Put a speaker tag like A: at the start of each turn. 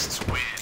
A: Terrorists win.